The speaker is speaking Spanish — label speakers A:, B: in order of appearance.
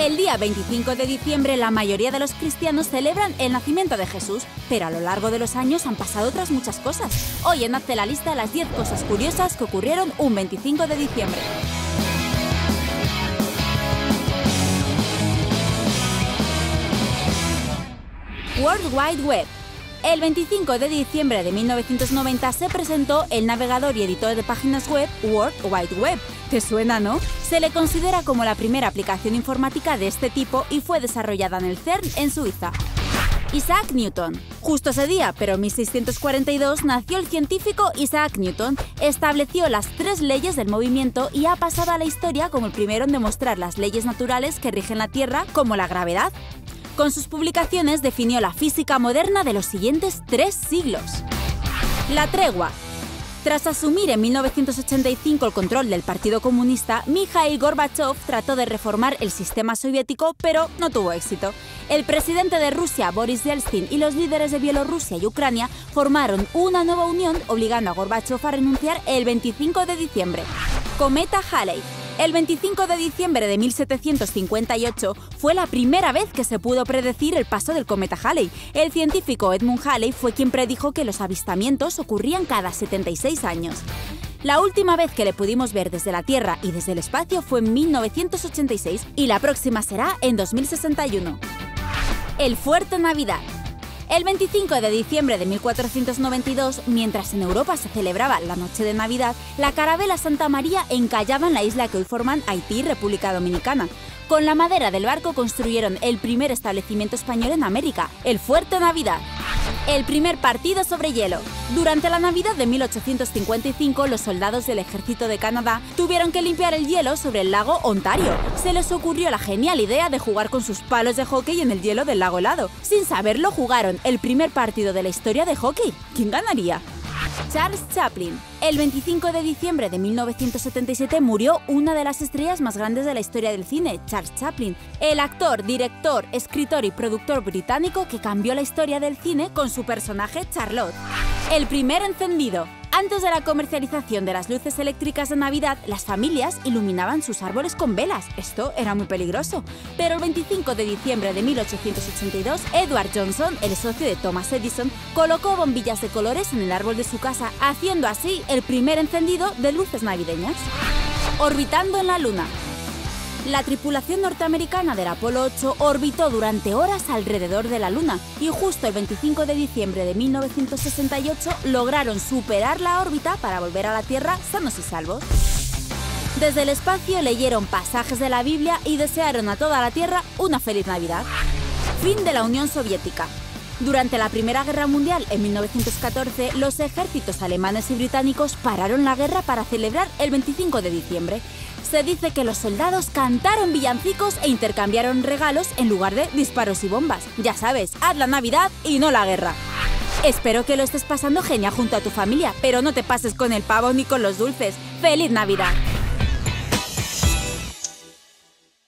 A: El día 25 de diciembre la mayoría de los cristianos celebran el nacimiento de Jesús, pero a lo largo de los años han pasado otras muchas cosas. Hoy en Hazte la lista las 10 cosas curiosas que ocurrieron un 25 de diciembre. World Wide Web el 25 de diciembre de 1990 se presentó el navegador y editor de páginas web World Wide Web. ¿Te suena, no? Se le considera como la primera aplicación informática de este tipo y fue desarrollada en el CERN en Suiza. Isaac Newton. Justo ese día, pero en 1642, nació el científico Isaac Newton, estableció las tres leyes del movimiento y ha pasado a la historia como el primero en demostrar las leyes naturales que rigen la Tierra, como la gravedad, con sus publicaciones definió la física moderna de los siguientes tres siglos. La tregua. Tras asumir en 1985 el control del Partido Comunista, Mikhail Gorbachev trató de reformar el sistema soviético, pero no tuvo éxito. El presidente de Rusia, Boris Yeltsin, y los líderes de Bielorrusia y Ucrania formaron una nueva unión obligando a Gorbachev a renunciar el 25 de diciembre. Cometa Halley. El 25 de diciembre de 1758 fue la primera vez que se pudo predecir el paso del cometa Halley. El científico Edmund Halley fue quien predijo que los avistamientos ocurrían cada 76 años. La última vez que le pudimos ver desde la Tierra y desde el espacio fue en 1986 y la próxima será en 2061. El Fuerte Navidad. El 25 de diciembre de 1492, mientras en Europa se celebraba la noche de Navidad, la carabela Santa María encallaba en la isla que hoy forman Haití y República Dominicana. Con la madera del barco construyeron el primer establecimiento español en América, el Fuerte Navidad. El primer partido sobre hielo. Durante la Navidad de 1855, los soldados del ejército de Canadá tuvieron que limpiar el hielo sobre el lago Ontario. Se les ocurrió la genial idea de jugar con sus palos de hockey en el hielo del lago helado. Sin saberlo, jugaron el primer partido de la historia de hockey. ¿Quién ganaría? Charles Chaplin. El 25 de diciembre de 1977 murió una de las estrellas más grandes de la historia del cine, Charles Chaplin, el actor, director, escritor y productor británico que cambió la historia del cine con su personaje Charlotte. El primer encendido. Antes de la comercialización de las luces eléctricas de Navidad, las familias iluminaban sus árboles con velas. Esto era muy peligroso. Pero el 25 de diciembre de 1882, Edward Johnson, el socio de Thomas Edison, colocó bombillas de colores en el árbol de su casa, haciendo así el primer encendido de luces navideñas. Orbitando en la Luna. La tripulación norteamericana del Apolo 8 orbitó durante horas alrededor de la Luna y justo el 25 de diciembre de 1968 lograron superar la órbita para volver a la Tierra sanos y salvos. Desde el espacio leyeron pasajes de la Biblia y desearon a toda la Tierra una feliz Navidad. Fin de la Unión Soviética. Durante la Primera Guerra Mundial, en 1914, los ejércitos alemanes y británicos pararon la guerra para celebrar el 25 de diciembre. Se dice que los soldados cantaron villancicos e intercambiaron regalos en lugar de disparos y bombas. Ya sabes, haz la Navidad y no la guerra. Espero que lo estés pasando genial junto a tu familia, pero no te pases con el pavo ni con los dulces. ¡Feliz Navidad!